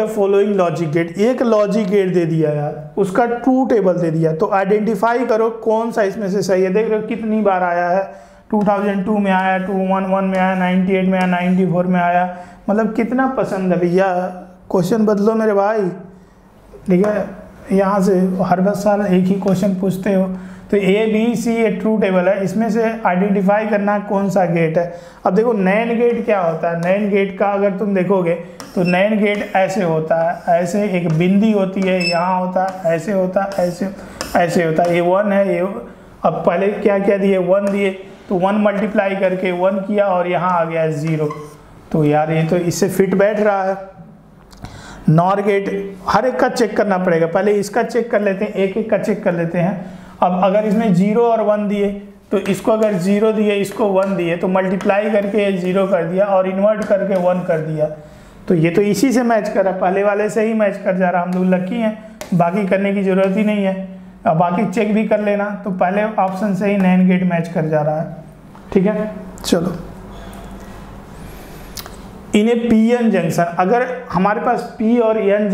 The following logic gate एक logic gate दे दिया यार, उसका ट्रू टेबल दे दिया। तो आइडेंटिफाई करो कौन सा इसमें से सही है। देख रहे हो कितनी बार आया है। 2002 में आया 211 में आया 98 में आया 94 में आया। मतलब कितना पसंद है भैया। क्वेश्चन बदलो मेरे भाई। ठीक है? यहाँ से हर बस साल एक ही क्वेश्चन पूछते हो तो ए बी सी ये ट्रू टेबल है। इसमें से आइडेंटिफाई करना कौन सा गेट है। अब देखो नैन गेट क्या होता है? नैन गेट का अगर तुम देखोगे तो नैन गेट ऐसे होता है, ऐसे एक बिंदी होती है, यहाँ होता है, ऐसे होता है, ऐसे ऐसे होता है। ये वन है, ये, अब पहले क्या क्या दिए? वन दिए तो वन मल्टीप्लाई करके वन किया और यहाँ आ गया ज़ीरो तो यार, ये तो इससे फिट बैठ रहा है। नॉर गेट हर एक का चेक करना पड़ेगा। पहले इसका चेक कर लेते हैं, एक एक का चेक कर लेते हैं। अब अगर इसमें ज़ीरो और वन दिए तो इसको अगर ज़ीरो दिए, इसको वन दिए तो मल्टीप्लाई करके ज़ीरो कर दिया और इन्वर्ट करके वन कर दिया। तो ये तो इसी से मैच कर रहा पहले वाले से ही मैच कर जा रहा हम लोग लकी हैं। बाकी करने की ज़रूरत ही नहीं है। अब बाकी चेक भी कर लेना। तो पहले ऑप्शन से ही नैन गेट मैच कर जा रहा है। ठीक है? चलो। In A P N junction अगर हमारे पास पी और एन